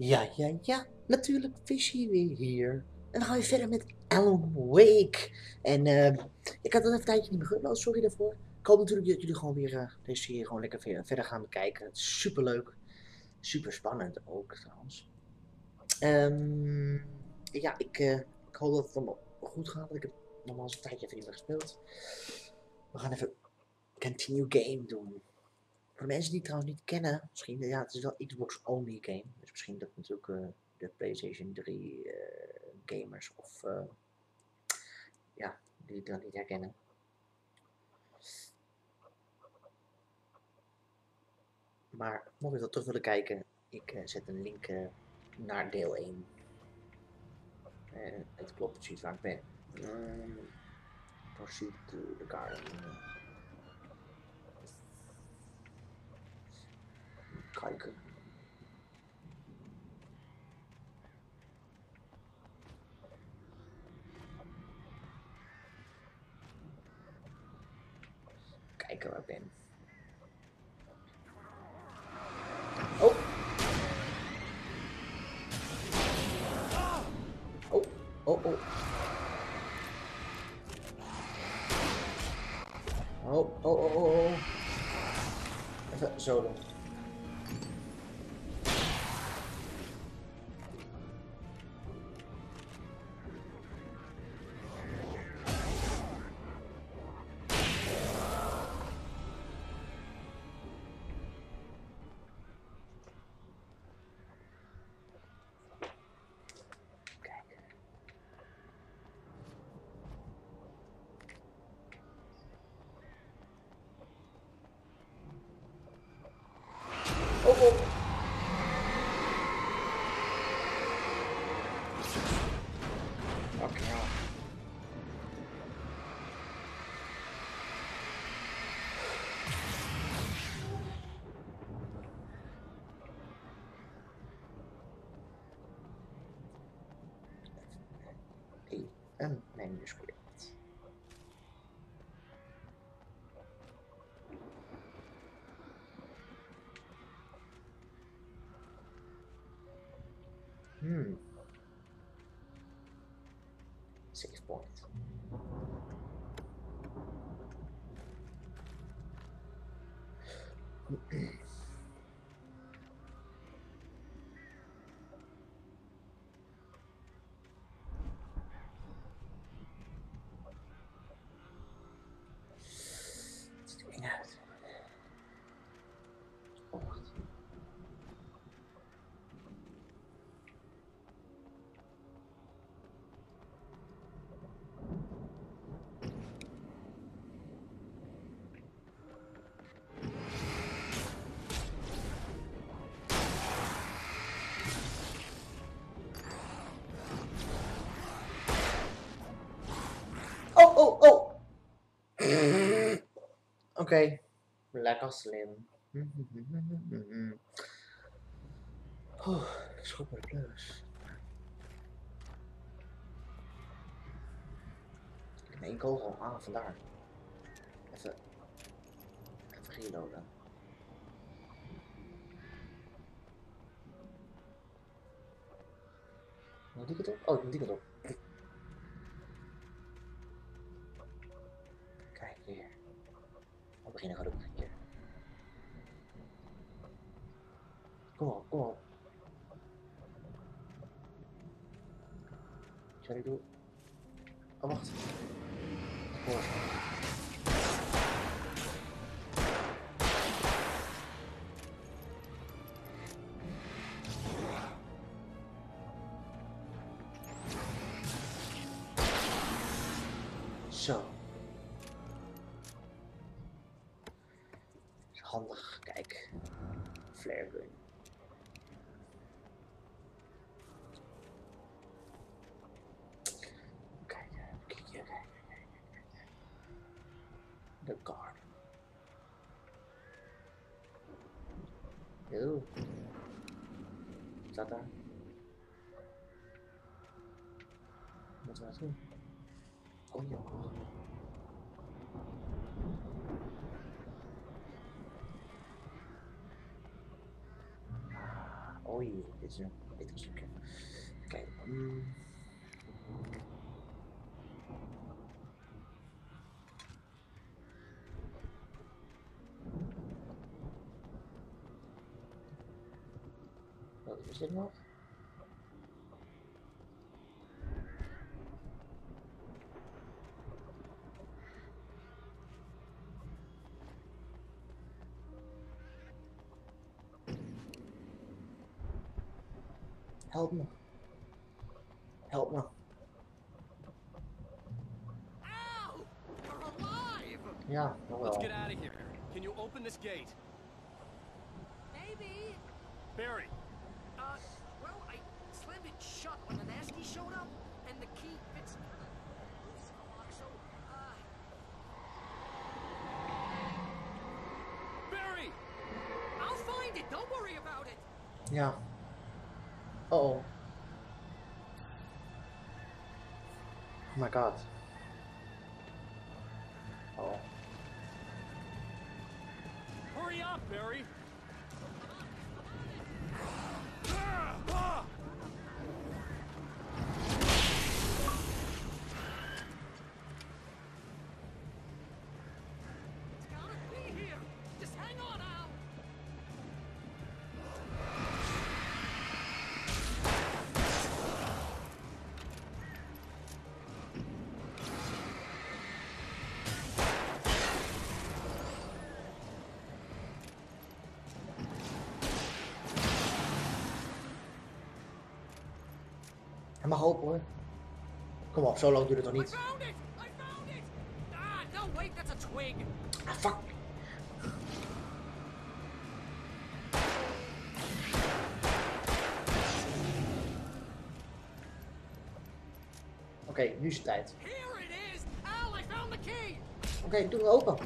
Ja, ja, ja. Natuurlijk Fishy weer hier. En dan gaan we verder met Alan Wake. En eh, ik had dat even een tijdje niet meer geüpload, sorry daarvoor. Ik hoop natuurlijk dat jullie gewoon weer eh, deze serie gewoon lekker ver- verder gaan bekijken. Het is super leuk. Super ook trouwens. Ehm, ja, ik, eh, ik hoop dat het allemaal goed gaat. Want ik heb nogmaals een tijdje even niet meer gespeeld. We gaan even continue game doen. Voor de mensen die het trouwens niet kennen, misschien, ja, het is wel Xbox only game. Dus misschien dat natuurlijk eh, de PlayStation 3 eh, gamers of eh, ja, die het dan niet herkennen. Maar mocht je dat terug willen kijken, ik zet een link naar deel 1. Eh, het klopt precies waar ik ben. Proceed to the garden. Kijken. Kijken waar ik ben. Oh. Oh, oh, oh. Oh, oh, oh, oh, oh. Even zo doen. Hmm. Save point. Oké, lekker slim. Oh, schop maar de plus. Ik één kogel aan, vandaar. Even. Even reloaden. Moet die kant op? Oh, ik moet die kant op. que handig, kijk. Flare gun. Kijk, kijk kijk, kijk. De guard. Yo. Staat daar. Moeten we naartoe? Oh joh. deze beter zoeken. Oké. Um... Wat is dit nog? Help me. Help me. Ow! You're alive! Ja, nog Let's get out of here. Can you open this gate? Maybe. Barry, Uh, well, I slammed it shut when the nasty showed up, and the key fits through the roof lock, so, uh... Barry! I'll find it! Don't worry about it! Ja. Oh. Oh my god. Oh. Hurry up, Barry! mag open hoor. Kom op, zo lang duurt het nog niet. Ah, fuck. Oké, okay, nu is het tijd. Oké, okay, doe hem open.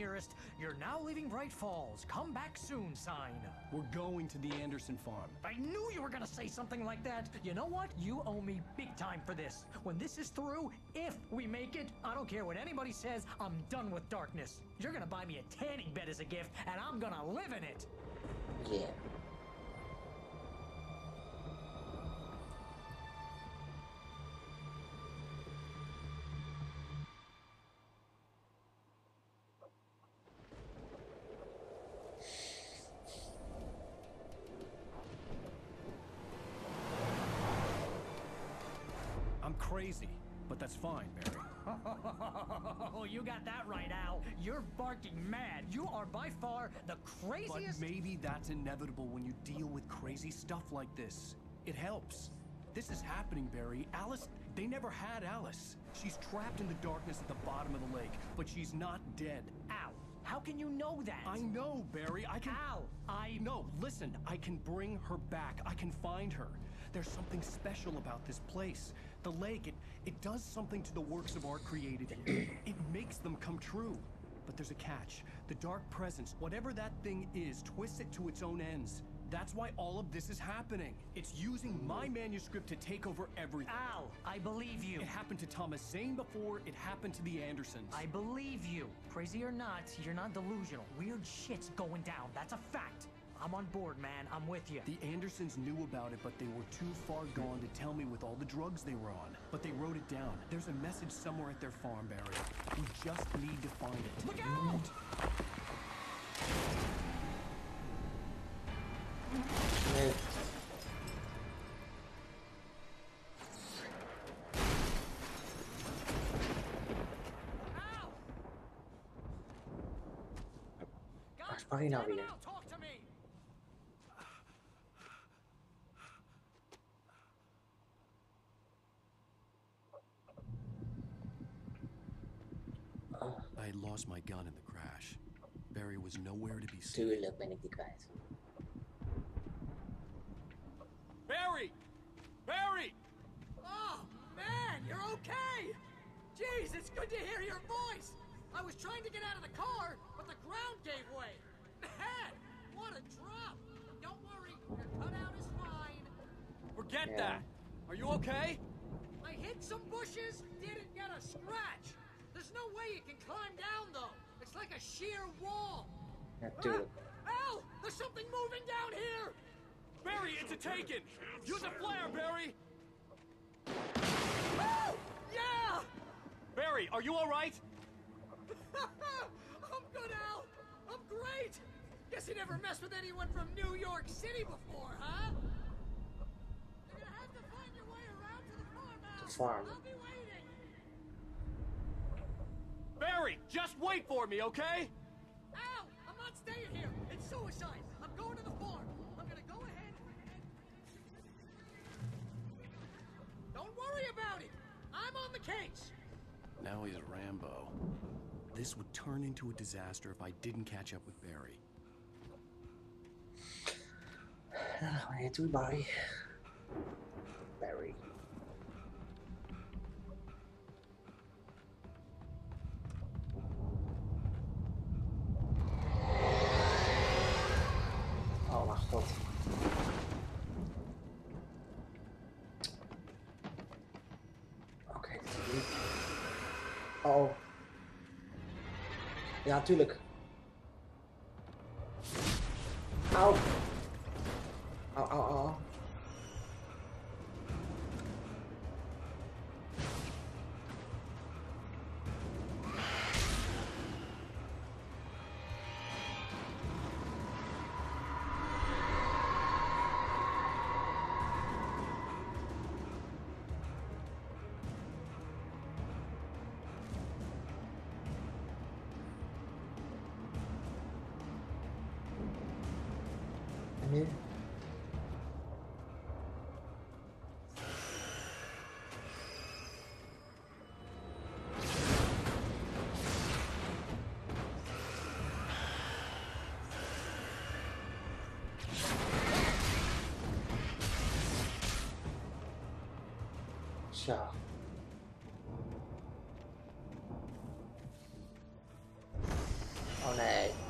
Nearest You're now leaving Bright Falls. Come back soon sign. We're going to the Anderson farm. I knew you were gonna say something like that. You know what? You owe me big time for this. When this is through, if we make it, I don't care what anybody says, I'm done with darkness. You're gonna buy me a tanning bed as a gift, and I'm gonna live in it. Yeah. You got that right, Al. You're barking mad. You are by far the craziest... But maybe that's inevitable when you deal with crazy stuff like this. It helps. This is happening, Barry. Alice, they never had Alice. She's trapped in the darkness at the bottom of the lake, but she's not dead. Al, how can you know that? I know, Barry. I can. Al, I. No, listen. I can bring her back. I can find her. There's something special about this place. The lake, it, it does something to the works of art created here. it makes them come true. But there's a catch. The dark presence, whatever that thing is, twists it to its own ends. That's why all of this is happening. It's using my manuscript to take over everything. Al, I believe you. It happened to Thomas Zane before, it happened to the Andersons. I believe you. Crazy or not, you're not delusional. Weird shit's going down. That's a fact. I'm on board, man. I'm with you. The Andersons knew about it, but they were too far gone to tell me with all the drugs they were on. But they wrote it down. There's a message somewhere at their farm, Barry. We just need to find it. Look out! Nee. Al! Waar is Marina Damn it, weer? Al, talk to me! I had lost my gun in the crash. Barry was nowhere to be seen. Tuurlijk ben ik die. Barry! Barry! Oh, man, you're okay! Jeez, it's good to hear your voice! I was trying to get out of the car, but the ground gave way! Man, what a drop! Don't worry, your cutout is fine. Forget Yeah. that. Are you okay? I hit some bushes, didn't get a scratch. There's no way you can climb down, though. It's like a sheer wall. Natuurlijk. Ah, Al, there's something moving down here. Barry, it's a taken. Use a flare, Barry. Oh, yeah! Barry, are you all right? I'm good, Al. I'm great. Guess he never messed with anyone from New York City before, huh? You're gonna have to find your way around to the farm, Al. The farm. I'll be waiting. Barry, just wait for me, okay? Al, I'm not staying here. It's suicide. I'm going to the farm. I'm gonna go ahead and... Don't worry about it. I'm on the case. Now he's Rambo. This would turn into a disaster if I didn't catch up with Barry. Dan gaan we natuurlijk 下。好嘞。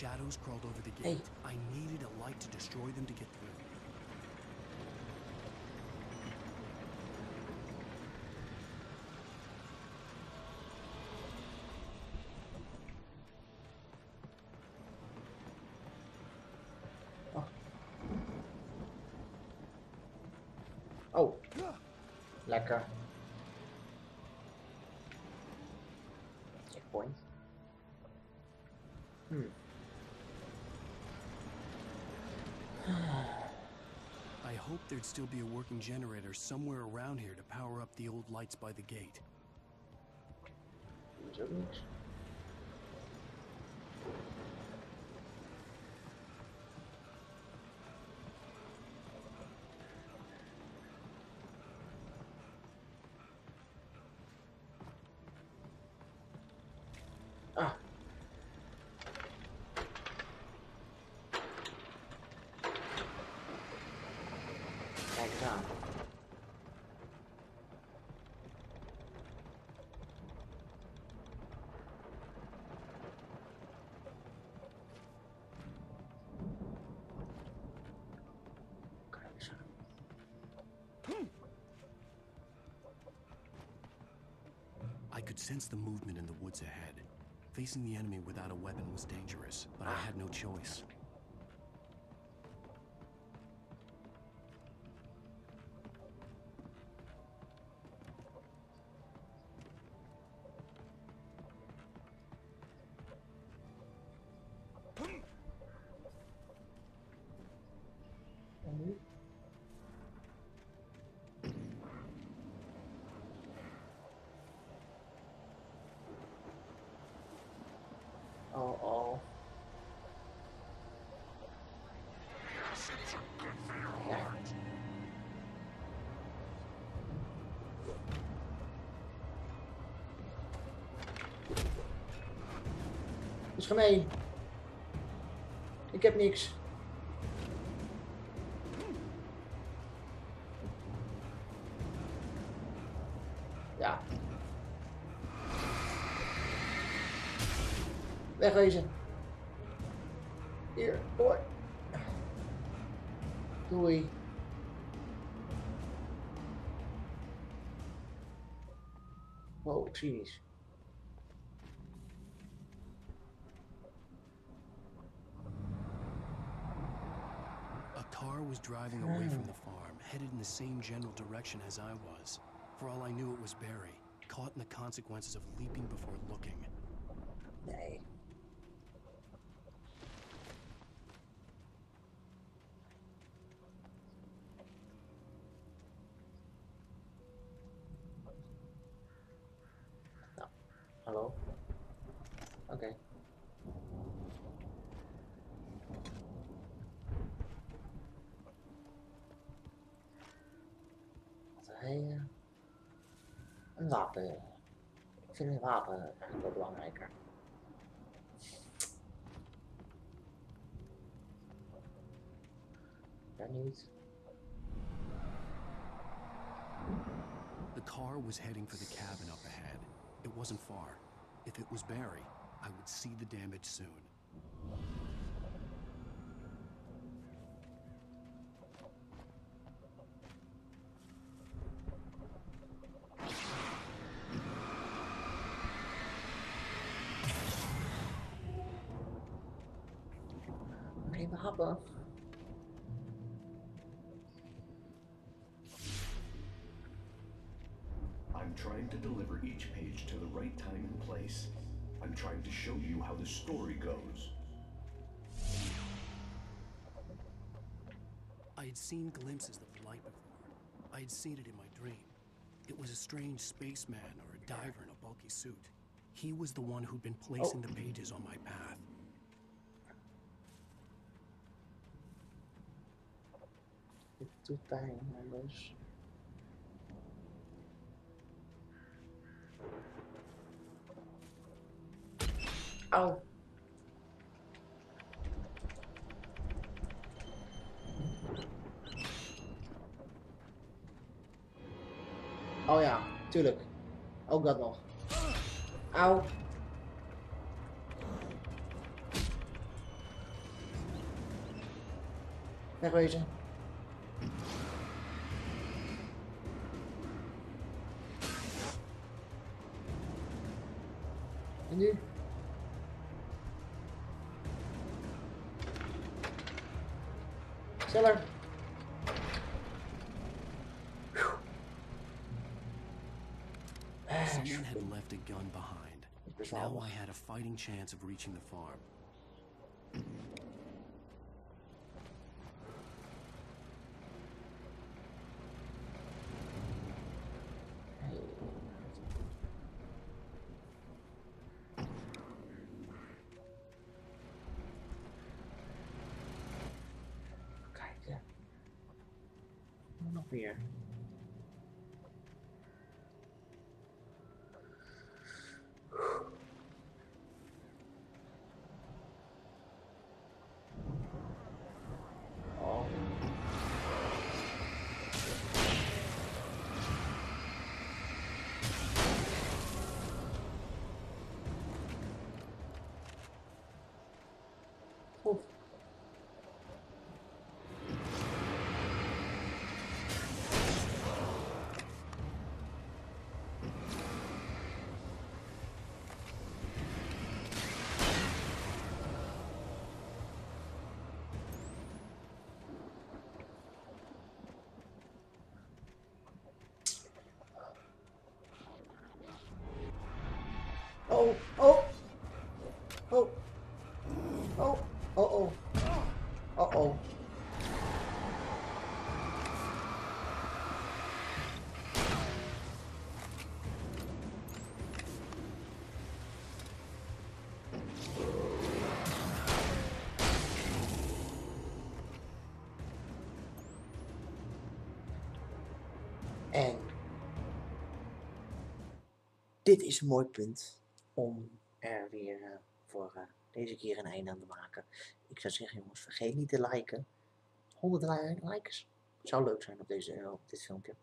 Shadows crawled over the Hey. gate. I needed a light to destroy them to get through. Oh. Lekker. Checkpoint. Hmm. Hoped there'd still be a working generator somewhere around here to power up the old lights by the gate. I could sense the movement in the woods ahead. Facing the enemy without a weapon was dangerous, but I had no choice. Gemeen. Ik heb niks. Ja. Wegwezen. Hier, hoi. Doei. Wow, ik zie niets. Driving away from the farm, headed in the same general direction as I was. For all I knew, it was Barry, caught in the consequences of leaping before looking. Nee. Ja. The car was heading for the cabin up ahead. It wasn't far. If it was Barry, I would see the damage soon. Each page to the right time and place. I'm trying to show you how the story goes. I had seen glimpses of light before. I had seen it in my dream. It was a strange spaceman or a diver in a bulky suit. He was the one who'd been placing the pages on my path. Het doet pijn, anders. Au. Oh ja, tuurlijk. Ook dat nog. Au. Wegwezen. En nu? Sneller. Someone had left a gun behind. Now I had a fighting chance of reaching the farm. Nog oh, oh. Oh. Oh. Oh, oh. Oh, oh. En dit is een mooi punt deze keer een einde aan te maken. Ik zou zeggen jongens, vergeet niet te liken. 100 li- likes. Zou leuk zijn op, deze, op dit filmpje.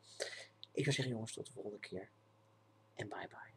Ik zou zeggen jongens, tot de volgende keer. En bye bye.